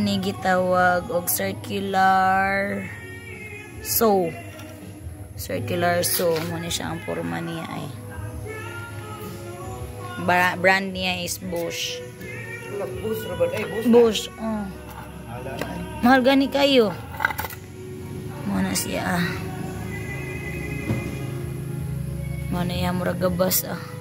ni gitawag og circular so circular so mo ni siya ang forma niya ay. Bra brand niya is Bosch Bus, Robert. ay bus. Bosch oh. Eh. Mahal gani kayo. Mo na siya ah. Mo na iya murag gabas ah.